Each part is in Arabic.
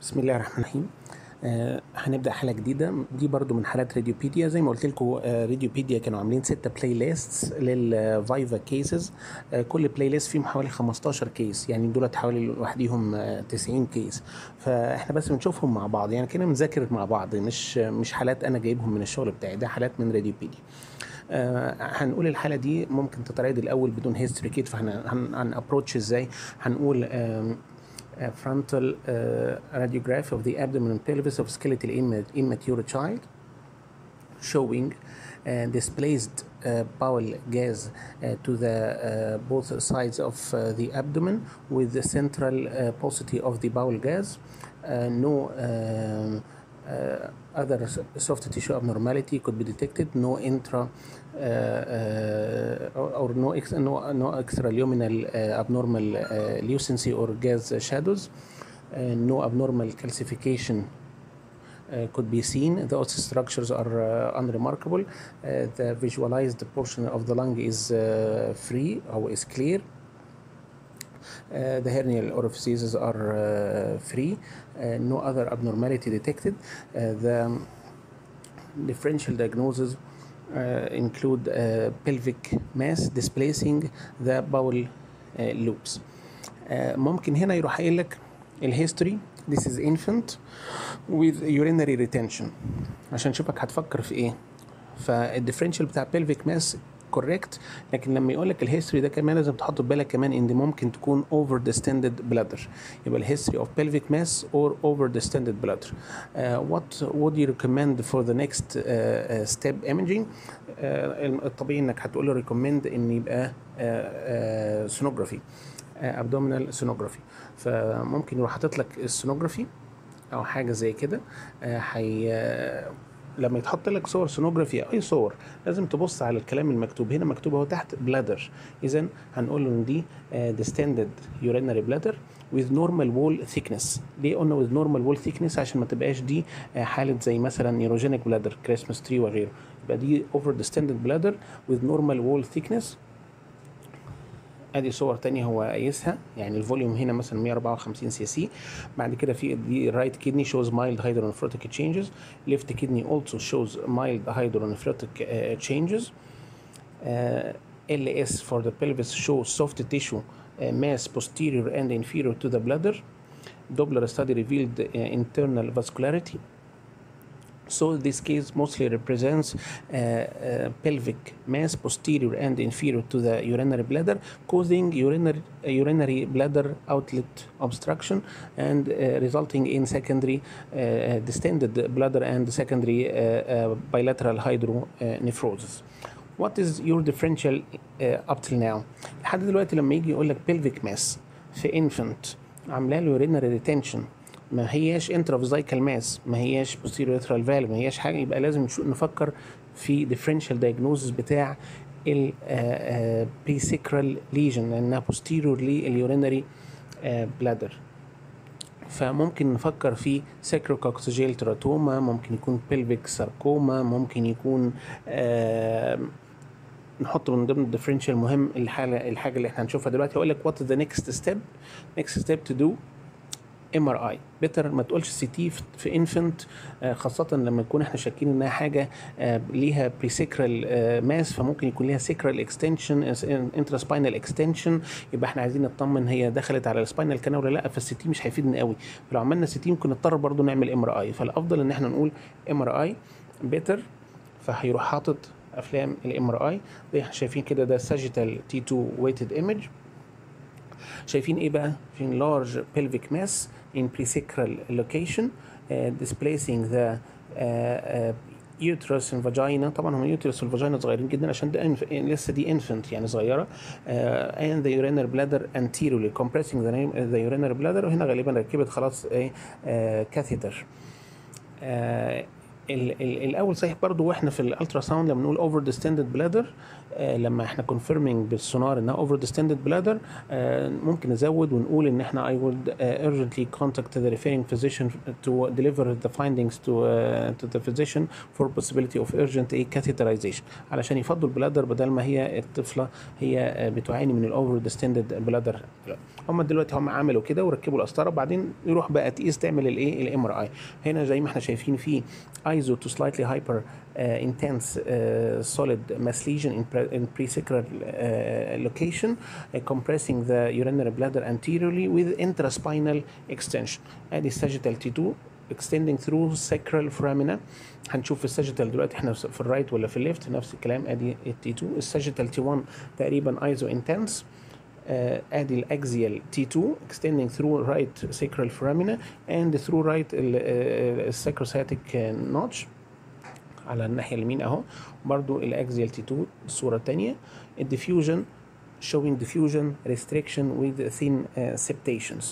بسم الله الرحمن الرحيم. آه هنبدأ حلقة جديدة. دي برضو من حالات Radiopaedia. زي ما قلت لكم آه Radiopaedia كانوا عاملين ستة playlist لل viva cases آه كل playlist فيهم حوالي 15 case يعني دولت حوالي لوحديهم آه 90 case فاحنا بس بنشوفهم مع بعض. يعني كنا بنذاكر مع بعض. مش مش حالات أنا جايبهم من الشغل بتاعي. ده حالات من Radiopaedia. آه هنقول الحاله دي ممكن تتعرض الأول بدون history كده فهن approach إزاي؟ هنقول آه uh, frontal uh, radiograph of the abdomen and pelvis of skeletal imma- immature child showing uh, displaced uh, bowel gas uh, to the uh, both sides of uh, the abdomen with the central paucity of the bowel gas no um, other soft tissue abnormality could be detected no intra uh, uh, or no ex, no, no extraluminal uh, abnormal uh, lucency or gas shadows uh, no abnormal calcification uh, could be seen. The Those structures are uh, unremarkable. Uh, the visualized portion of the lung is uh, free or is clear. Uh, the hernial orifices are uh, free. Uh, no other abnormality detected. Uh, the differential diagnosis uh, include uh, pelvic mass displacing the bowel uh, loops. Uh, ممكن هنا يروح قايل لك الهيستوري this is infant with urinary retention عشان اشوفك هتفكر في ايه فالديفرنشال بتاع pelvic mass كوريكت لكن لما يقول لك ال history ده كمان لازم تحط في بالك كمان إن دي ممكن تكون over distended bladder يبقى ال history of pelvic bladder. Uh, what would you recommend for the next uh, uh, step imaging? Uh, الطبيعي إنك هتقول له recommend إن يبقى sonography abdominal sonography فممكن يروح حاطط لك ال sonography أو حاجة زي كده. هي لما يتحط لك صور sonography أي صور لازم تبص على الكلام المكتوب. هنا مكتوب أهو تحت bladder اذا هنقول إن دي distended urinary bladder with normal wall thickness. ليه قلنا with normal wall thickness عشان ما تبقاش دي آه، حالة زي مثلا neurogenic bladder Christmas tree وغيره. يبقى دي over distended bladder with normal wall thickness. ادي صور تانية هو قايسها يعني الفوليوم هنا مثلا 154 سي سي بعد كده في دي رايت كدني mild hydronephrotic changes left kidney also shows mild hydronephrotic uh, changes uh, LS for the pelvis shows soft tissue uh, mass posterior and the bladder Doppler study revealed uh, internal vascularity so this case mostly represents uh, uh, pelvic mass posterior and inferior to the urinary bladder, causing urinary, uh, urinary bladder outlet obstruction and uh, resulting in secondary uh, distended bladder and secondary uh, uh, bilateral hydronephrosis. What is your differential uh, up till now? لحد دلوقتي لما يجي يقول لك pelvic mass في infant عامله له urinary retention ما هياش intravesical mass ما هياش posterior urethral valve ما هياش حاجة يبقى لازم نفكر في differential diagnosis بتاع ال presacral lesion لأنها posterior لل urinary bladder فممكن نفكر في sacrococcygeal teratoma ممكن يكون pelvic sarcoma ممكن يكون آه نحط من ضمن ال differential مهم الحاله الحاجة اللي إحنا هنشوفها دلوقتي. هقول لك what the next step next step to do MRI better ما تقولش CT في infant خاصة لما نكون إحنا شاكين إنها حاجة آه، ليها presacral mass فممكن يكون ليها sacral extension intraspinal extension يبقى إحنا عايزين نطمن هي دخلت على ال spinal canal ولا لأ فال CT مش هيفيدنا قوي. فلو عملنا CT ممكن نضطر برضو نعمل MRI فالأفضل إن إحنا نقول MRI better فهيروح حاطط أفلام ال MRI زي إحنا شايفين كده ده sagittal T2 weighted image شايفين إيه بقى في large pelvic mass in presacral location uh, displacing the uh, uh, uterus and vagina طبعا هم ال uterus وال vagina صغيرين جدا عشان ده انف... لسه دي infant يعني صغيره uh, and the urinary bladder anteriorly compressing the, name, the urinary bladder وهنا غالبا ركبت خلاص إيه uh, uh, ال- الأول صحيح برضو وإحنا في ال ultrasound لما نقول over distended bladder لما إحنا confirming بالسونار إنها over distended bladder ممكن نزود ونقول إن إحنا would uh, urgently contact the referring physician to deliver the findings uh, to the physician for possibility of urgent a catheterization. علشان يفضوا ال bladder بدل ما هي الطفلة هي آه، بتعاني من ال over distended bladder هم دلوقتي هم عملوا كده وركبوا القسطره وبعدين يروح بقى تقيس تعمل الايه ال MRI هنا زي ما إحنا شايفين في ايزو تو سلايتلي هايبر intense uh, solid mass lesion in, pre- in presacral uh, location uh, compressing the urinary bladder anteriorly with intraspinal extension ادي sagittal T2 extending through sacral foramina هنشوف في الساجيتال دلوقتي احنا في الرايت ولا في الليفت نفس الكلام ادي التي 2 الساجيتال تي 1 تقريبا ايزو انتنس ادي الاكزيال تي 2 extending through right sacral foramina and through right الساكروساتيك نوتش على الناحيه اليمين اهو برضو ال axial T2 الصورة الثانية ال diffusion showing diffusion restriction with thin uh, septations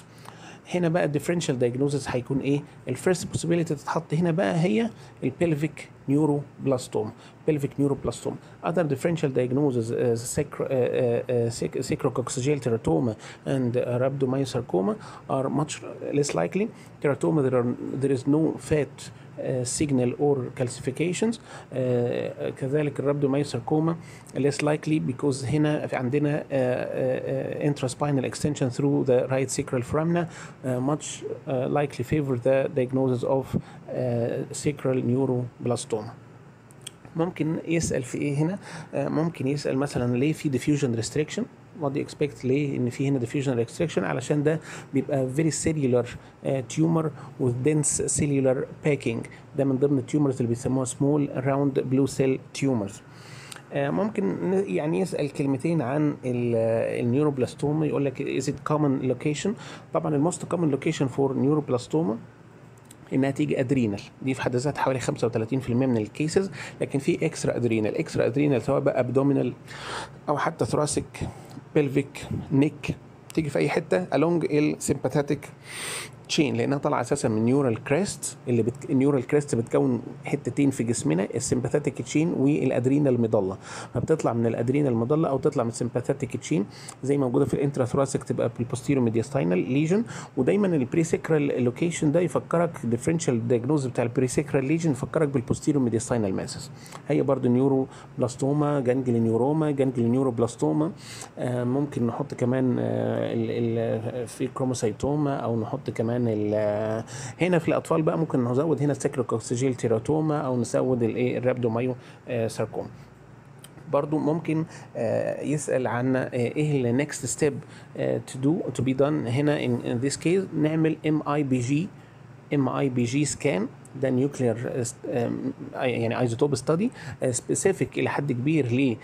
هنا بقى ال differential diagnosis هيكون إيه ال first possibility تتحط هنا بقى هي ال pelvic neuroblastoma pelvic neuroblastoma other differential diagnoses uh, sacro, uh, uh, sac- sacrococcygeal teratoma and uh, rhabdomyosarcoma are much less likely teratoma there are there is no fat uh, signal or calcifications uh, كذلك الرابدومايوساركوما less likely because هنا في عندنا uh, uh, uh, intraspinal extension through the right sacral foramina uh, much uh, likely favor the diagnosis of uh, sacral neuroblastoma ممكن يسأل في إيه هنا؟ آه، ممكن يسأل مثلا ليه في diffusion restriction what do you ليه إن في هنا diffusion restriction؟ علشان ده بيبقى very cellular uh, tumor with dense cellular ده من ضمن ال tumors اللي بيسموها small round blue cell tumors. آه، ممكن يعني يسأل كلمتين عن ال neuroblastoma يقول لك is it common location طبعا ال most common location for neuroblastoma انها تيجي adrenal. دي في حد ذاتها حوالي 35% من ال cases لكن في extra adrenal extra adrenal سواء بقى abdominal أو حتى thoracic pelvic neck تيجي في أي حتة along ال sympathetic chain لأنها طالعة أساسا من neural crest اللي بت... ال neural crest بتكون حتتين في جسمنا ال sympathetic chain وال adrenal medulla فبتطلع من ال adrenal medulla أو تطلع من ال sympathetic chain زي ما موجودة في ال intrathoracic تبقى في ال posterior mediastinal lesion ودايما ال presacral location ده يفكرك differential diagnosis بتاع ال presacral lesion يفكرك بال posterior mediastinal masses هي برضو نيورو بلاستوما جانجلي نيوروما جانجلي نيورو بلاستوما آه ممكن نحط كمان آه ال ال pheochromocytoma أو نحط كمان ال- هنا في الأطفال بقى ممكن نزود هنا ال sacrococcygeal teratoma أو نزود الايه ال rhabdomyo آه ساركوما برضو ممكن آه، يسأل عن آه، إيه ال next step to do to be done هنا in, in this case نعمل MIB ده nuclear يعني isotope study specific إلى حد كبير ل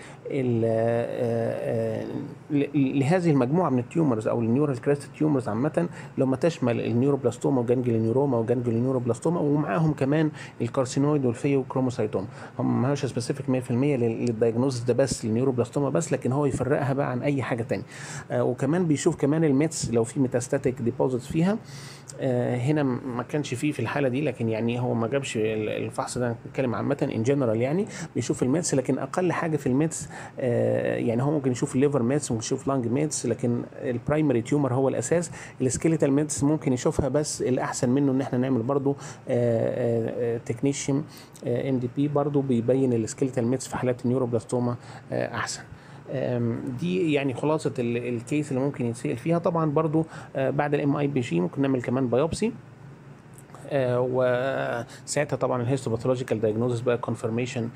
لهذه المجموعة من ال tumors أو ال neural crest tumors عامة لما تشمل ال neuroblastoma و ganglioneuroma و ganglioneuroblastoma ومعاهم كمان ال carcinoid وال pheochromocytoma هم ما هوش specific 100% لل- لل diagnosis ده بس ال neuroblastoma بس لكن هو يفرقها بقى عن أي حاجة تانية آه وكمان بيشوف كمان ال mets لو في metastatic deposits فيها. آه هنا ما كانش فيه في الحالة دي لكن يعني هو ما جابش ال- الفحص ده. أنا بتكلم عامة in general يعني بيشوف ال mets لكن أقل حاجة في ال mets آه يعني هو ممكن يشوف ال liver mets ممكن يشوف lung mets لكن ال primary tumor هو الأساس. ال skeletal mets ممكن يشوفها بس الأحسن منه إن إحنا نعمل برضو technetium MDP برضو بيبين ال skeletal mets في حالات ال neuroblastoma آه أحسن. دي يعني خلاصة ال- case اللي ممكن يتسأل فيها. طبعا برضو آه، بعد ال MIBG ممكن نعمل كمان biopsy وساعتها طبعا ال histopathological diagnosis بقى confirmation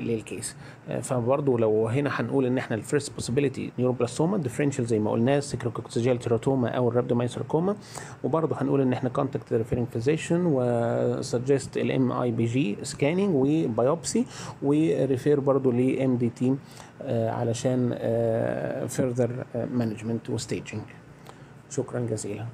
لل case آه، فبرضه لو هنا هنقول إن إحنا ال first possibility neuroblastoma differential زي ما قلنا sacrococcygeal teratoma أو ال rhabdomyosarcoma وبرضه هنقول إن إحنا contact referring physician و suggest ال MIBG scanning و biopsy و refer برضه ل MDT علشان فيرذر مانجمنت وستيجنج شكرا جزيلا.